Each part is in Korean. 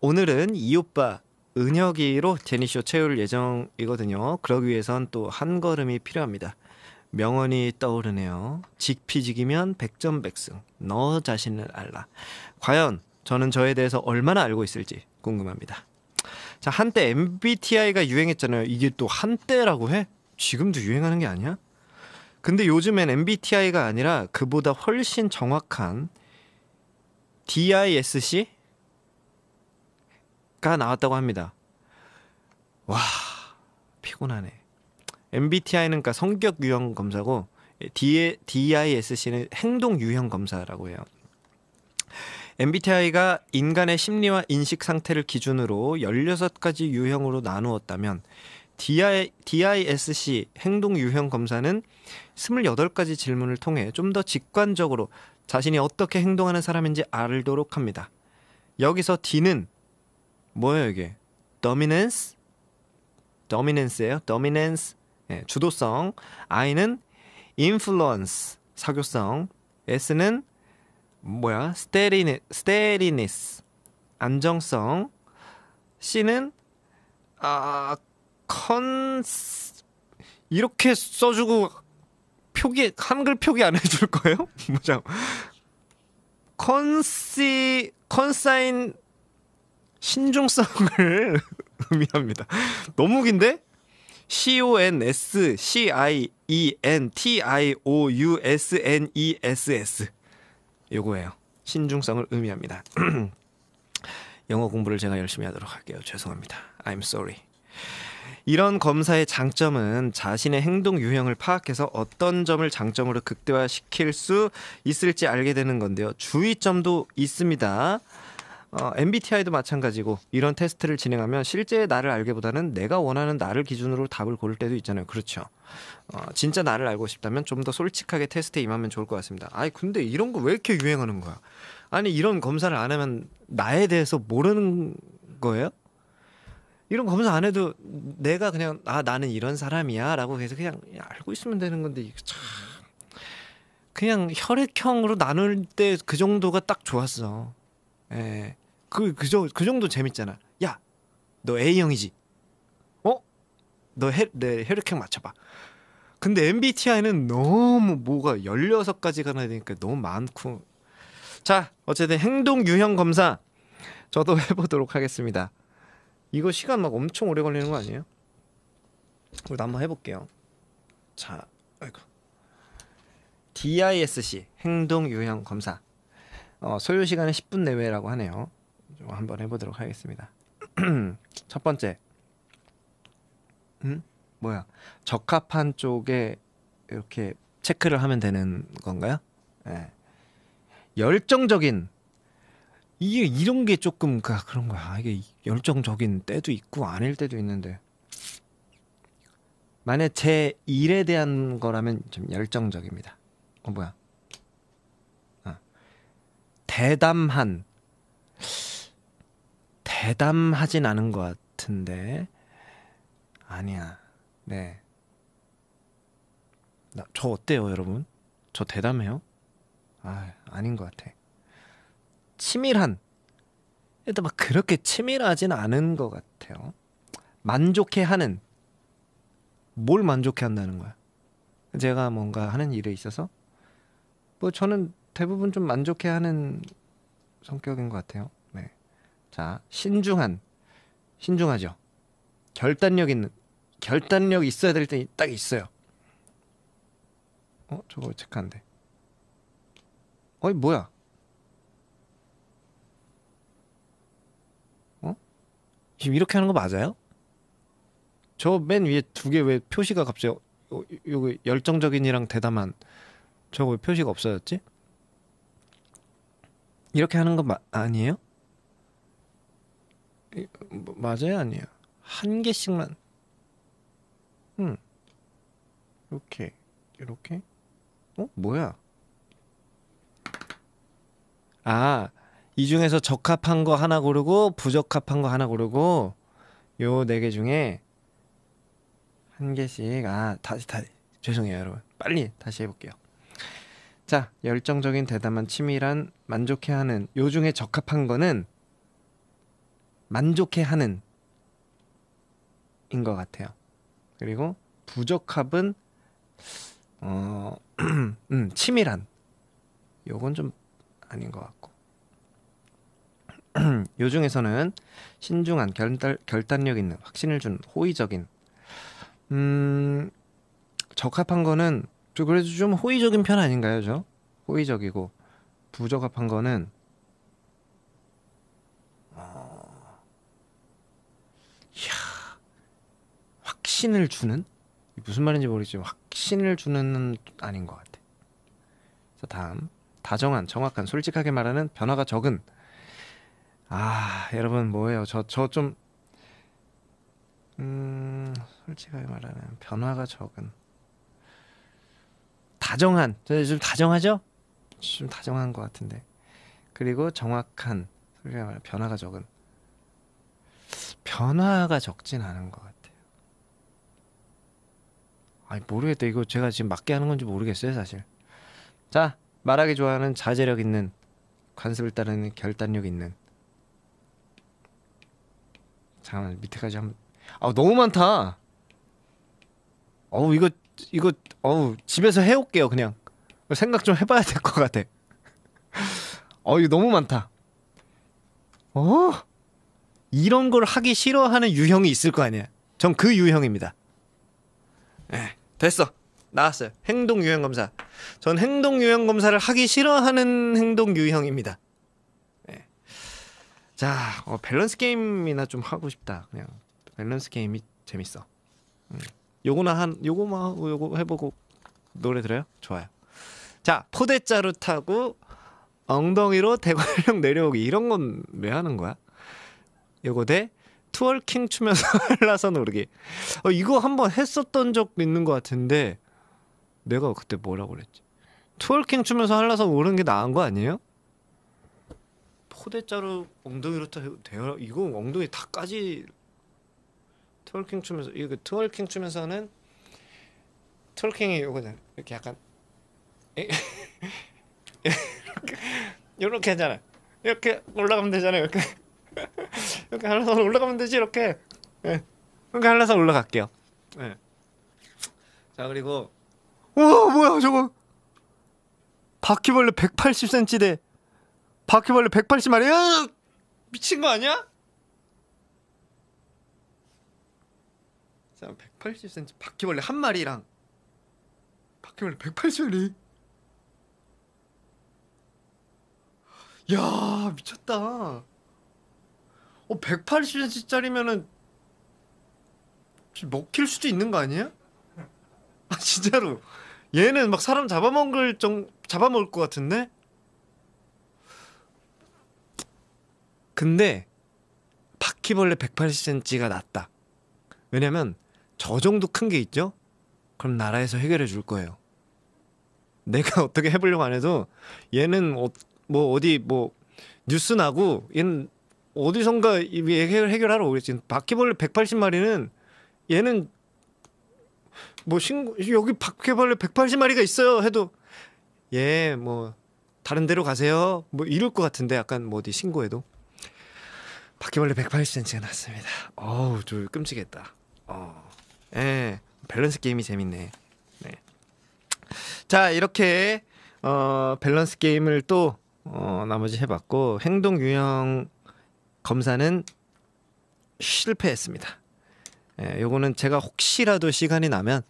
오늘은 이 오빠 은혁이로 제니쇼 채울 예정이거든요. 그러기 위해선 또 한 걸음이 필요합니다. 명언이 떠오르네요. 직피직이면 백전백승. 너 자신을 알라. 과연 저는 저에 대해서 얼마나 알고 있을지 궁금합니다. 자, 한때 MBTI가 유행했잖아요. 이게 또 한때라고 해? 지금도 유행하는 게 아니야? 근데 요즘엔 MBTI가 아니라 그보다 훨씬 정확한 DISC 가 나왔다고 합니다. 와, 피곤하네. MBTI는 그러니까 성격 유형 검사고 DISC는 행동 유형 검사라고 해요. MBTI가 인간의 심리와 인식 상태를 기준으로 16가지 유형으로 나누었다면 DI, DISC 행동 유형 검사는 28가지 질문을 통해 좀 더 직관적으로 자신이 어떻게 행동하는 사람인지 알도록 합니다. 여기서 D는 뭐예요, 이게? dominance? dominance예요. dominance. 예, 주도성. I는 influence. 사교성. S는 뭐야? steadiness. steadiness. 안정성. C는 아 컨 이렇게 써주고 표기 한글 표기 안 해줄 거예요? 뭐죠? 컨시 컨사인 신중성을 의미합니다. 너무 긴데? C O N S C I E E 요거예요. 신중성을 의미합니다. 영어 공부를 제가 열심히 하도록 할게요. 죄송합니다. I'm sorry. 이런 검사의 장점은 자신의 행동 유형을 파악해서 어떤 점을 장점으로 극대화시킬 수 있을지 알게 되는 건데요. 주의점도 있습니다. 어, MBTI도 마찬가지고 이런 테스트를 진행하면 실제 나를 알기보다는 내가 원하는 나를 기준으로 답을 고를 때도 있잖아요. 그렇죠. 어, 진짜 나를 알고 싶다면 좀 더 솔직하게 테스트에 임하면 좋을 것 같습니다. 아니 근데 이런 거 왜 이렇게 유행하는 거야? 아니 이런 검사를 안 하면 나에 대해서 모르는 거예요? 이런 검사 안 해도 내가 그냥 아 나는 이런 사람이야라고 해서 그냥 알고 있으면 되는 건데 참 그냥 혈액형으로 나눌 때 그 정도가 딱 좋았어. 예. 그, 그, 정, 그 정도 재밌잖아. 야, 너 A형이지? 어? 너 혈, 내 혈액형 맞춰봐. 근데 MBTI는 너무 뭐가 16가지가 나야 되니까 너무 많고. 자, 어쨌든 행동 유형 검사 저도 해보도록 하겠습니다. 이거 시간 막 엄청 오래 걸리는 거 아니에요? 우리도 한번 해볼게요. 자, 아이고. DISC 행동 유형 검사. 어, 소요 시간은 10분 내외라고 하네요. 좀 한번 해보도록 하겠습니다. 첫 번째, 음 뭐야 적합한 쪽에 이렇게 체크를 하면 되는 건가요? 네. 열정적인 이게 이런 게 조금 그 그런 거야. 이게 열정적인 때도 있고 아닐 때도 있는데 만약 제 일에 대한 거라면 좀 열정적입니다. 어 뭐야? 대담한 대담하진 않은 것 같은데 아니야. 네. 나, 저 어때요, 여러분? 저 대담해요? 아, 아닌 것 같아. 치밀한. 일단 막 그렇게 치밀하진 않은 것 같아요. 만족해 하는. 뭘 만족해 한다는 거야? 제가 뭔가 하는 일에 있어서 뭐 저는 대부분 좀 만족해하는 성격인 것 같아요. 네. 자, 신중한, 신중하죠. 결단력 있는, 결단력 있어야 될 때 딱 있어요. 어, 저거 체크한데. 어이 뭐야? 어? 지금 이렇게 하는 거 맞아요? 저 맨 위에 두 개 왜 표시가 갑자기 어, 요거 열정적인이랑 대담한 저거 왜 표시가 없어졌지? 이렇게 하는 거 마, 아니에요? 뭐, 맞아요, 아니에요? 한 개씩만. 음. 이렇게, 이렇게. 어, 뭐야? 아, 이 중에서 적합한 거 하나 고르고 부적합한 거 하나 고르고 요 네 개 중에 한 개씩 아 다시 다시 죄송해요 여러분 빨리 다시 해볼게요. 자, 열정적인 대담한 치밀한 만족해하는 요 중에 적합한 거는 만족해하는 인 것 같아요. 그리고 부적합은 어, 음, 치밀한. 요건 좀 아닌 것 같고. 요 중에서는 신중한 결단, 결단력 있는 확신을 준 호의적인 음 적합한 거는 저 그래도 좀 호의적인 편 아닌가요, 저? 호의적이고 부적합한 거는 어... 이야, 확신을 주는 무슨 말인지 모르겠지만 확신을 주는 아닌 것 같아. 그래서 다음 다정한, 정확한, 솔직하게 말하는 변화가 적은. 아 여러분 뭐예요? 저 저 좀 음, 솔직하게 말하는 변화가 적은. 다정한, 좀 다정하죠? 좀 다정한 것 같은데. 그리고 정확한, 변화가 적은. 변화가 적진 않은 것 같아요. 아니 모르겠다. 이거 제가 지금 맞게 하는 건지 모르겠어요, 사실. 자, 말하기 좋아하는 자제력 있는 관습을 따르는 결단력 있는. 잠깐 밑에까지 한번. 아 너무 많다. 어우 이거 이거 어우 집에서 해올게요 그냥. 생각 좀 해봐야 될 것 같아. 어 이거 너무 많다. 어 이런 걸 하기 싫어하는 유형이 있을 거 아니야. 전 그 유형입니다. 네. 됐어. 나왔어요. 행동 유형 검사. 전 행동 유형 검사를 하기 싫어하는 행동 유형입니다. 네. 자, 어, 밸런스 게임이나 좀 하고 싶다. 그냥 밸런스 게임이 재밌어. 음. 요거나 한 요거만 요거 해보고 노래 들어요? 좋아요. 자, 포대자루 타고 엉덩이로 대관령 내려오기 이런 건 왜 하는 거야? 요거 대 twerking 추면서 한라산 오르기. 어, 이거 한번 했었던 적 있는 것 같은데 내가 그때 뭐라고 그랬지? twerking 추면서 한라산 오르는 게 나은 거 아니에요? 포대자루 엉덩이로 타 대여 이거 엉덩이 다 까지 twerking 추면서 이거 twerking 추면서는 twerking이 이거는 이렇게 약간 이렇게 하잖아. 이렇게 올라가면 되잖아요. 이렇게 이렇게 한라산 올라가면 되지 이렇게. 예. 이렇게 한라산 올라갈게요. 예. 자 그리고 와 뭐야 저거 바퀴벌레 180cm 대 바퀴벌레 180마리 미친 거 아니야? 자 180cm 바퀴벌레 한 마리랑 바퀴벌레 180마리 야 미쳤다. 어 180cm짜리면은 먹힐 수도 있는 거 아니야? 아 진짜로. 얘는 막 사람 잡아먹을 정 잡아먹을 것 같은데? 근데 바퀴벌레 180cm가 낫다. 왜냐면 저 정도 큰 게 있죠 그럼 나라에서 해결해 줄 거예요 내가 어떻게 해보려고 안 해도 얘는 어, 뭐 어디 뭐 뉴스 나고 얘는 어디선가 해결 해결하러 오겠지. 바퀴벌레 180마리는 얘는 뭐 신고 여기 바퀴벌레 180마리가 있어요 해도 예 뭐 다른 데로 가세요 뭐 이럴 것 같은데 약간 뭐 어디 신고해도 바퀴벌레 180cm가 났습니다. 어우 좀 끔찍했다. 어, 예 밸런스 게임이 재밌네. 네. 자 이렇게 어 밸런스 게임을 또 어, 나머지 해봤고 행동 유형 검사는 실패했습니다. 예, 요거는 제가 혹시라도 시간이 나면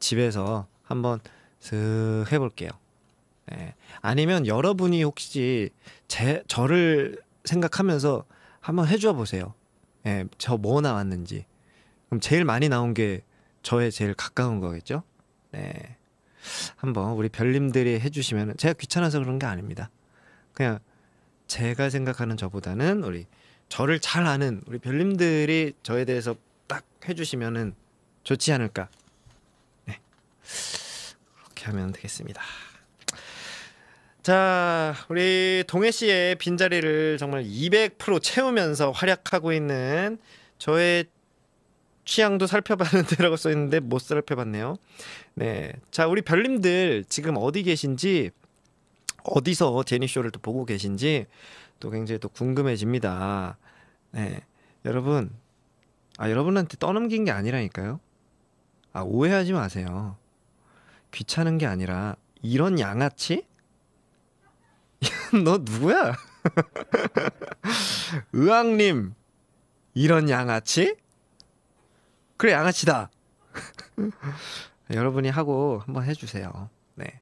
집에서 한번 슥 해볼게요. 예, 아니면 여러분이 혹시 제 저를 생각하면서 한번 해줘 보세요. 예, 저 뭐 나왔는지. 그럼 제일 많이 나온 게 저에 제일 가까운 거겠죠? 네. 한번 우리 별님들이 해주시면 제가 귀찮아서 그런 게 아닙니다. 그냥 제가 생각하는 저보다는 우리 저를 잘 아는 우리 별님들이 저에 대해서 딱 해주시면은 좋지 않을까. 네. 그렇게 하면 되겠습니다. 자, 우리 동해 씨의 빈자리를 정말 200% 채우면서 활약하고 있는 저의 취향도 살펴봤는데라고 써 있는데 못 살펴봤네요. 네. 자, 우리 별님들 지금 어디 계신지 어디서 제니 쇼를 또 보고 계신지 또 굉장히 또 궁금해집니다. 네. 여러분, 아 여러분한테 떠넘긴 게 아니라니까요. 아 오해하지 마세요. 귀찮은 게 아니라 이런 양아치? 너 누구야? 의왕님 이런 양아치? 그래 양아치다. 여러분이 하고 한번 해주세요. 네.